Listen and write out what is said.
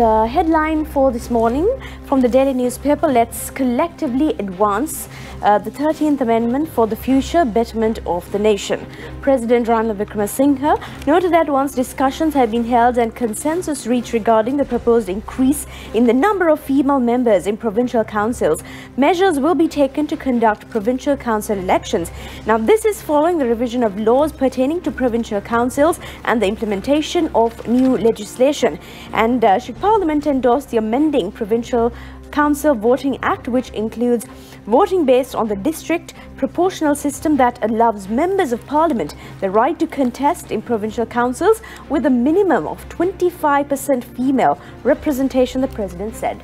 The headline for this morning from the daily newspaper let's collectively advance uh, the 13th Amendment for the future betterment of the nation. President Ranil Wickremesinghe noted that once discussions have been held and consensus reached regarding the proposed increase in the number of female members in provincial councils, measures will be taken to conduct provincial council elections. Now, this is following the revision of laws pertaining to provincial councils and the implementation of new legislation. And uh, should Parliament endorsed the amending Provincial Council Voting Act, which includes voting based on the district proportional system that allows members of Parliament the right to contest in provincial councils with a minimum of 25% female representation, the President said.